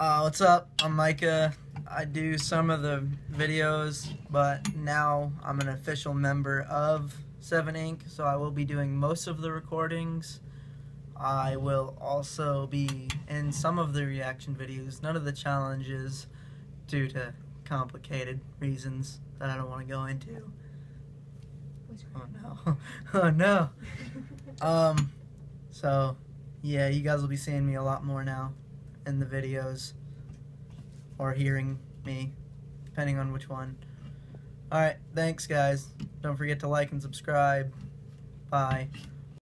Uh, what's up? I'm Micah. I do some of the videos, but now I'm an official member of 7 Inc., so I will be doing most of the recordings. I will also be in some of the reaction videos, none of the challenges due to complicated reasons that I don't want to go into. Oh no. oh no. Um, so, yeah, you guys will be seeing me a lot more now in the videos or hearing me, depending on which one. Alright, thanks guys. Don't forget to like and subscribe. Bye.